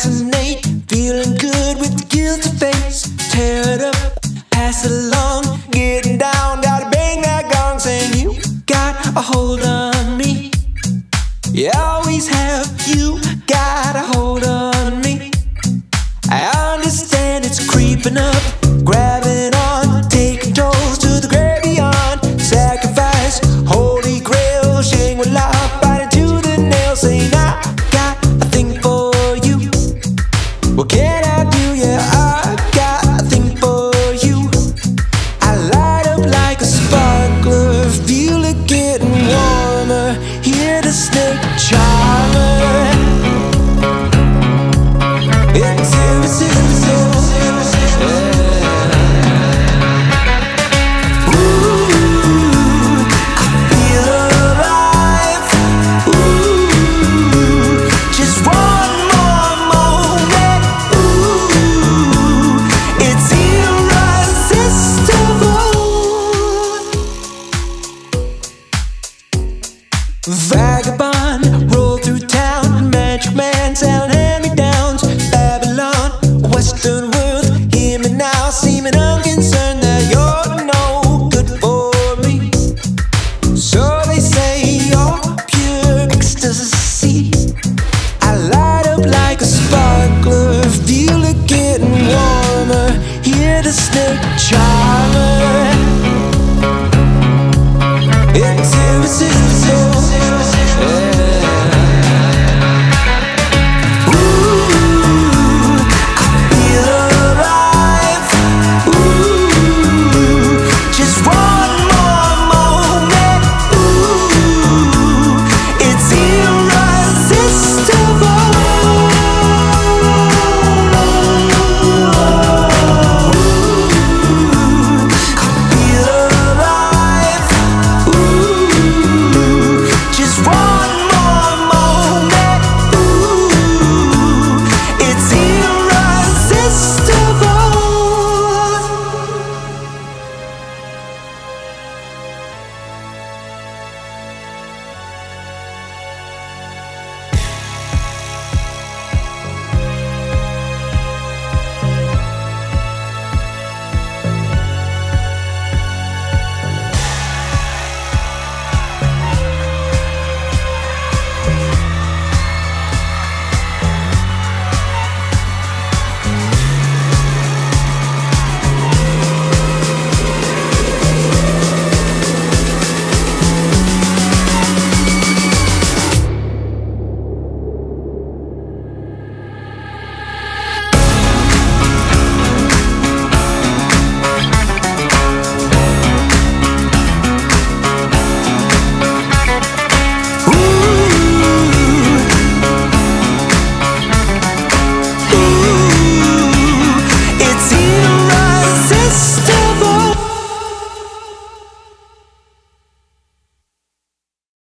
fascinate, feeling good with the guilty face. Tear it up, pass it along, getting down, gotta bang that gong, saying you got a hold on me. You always have, you got a hold on me. I understand it's creeping up. summer Into a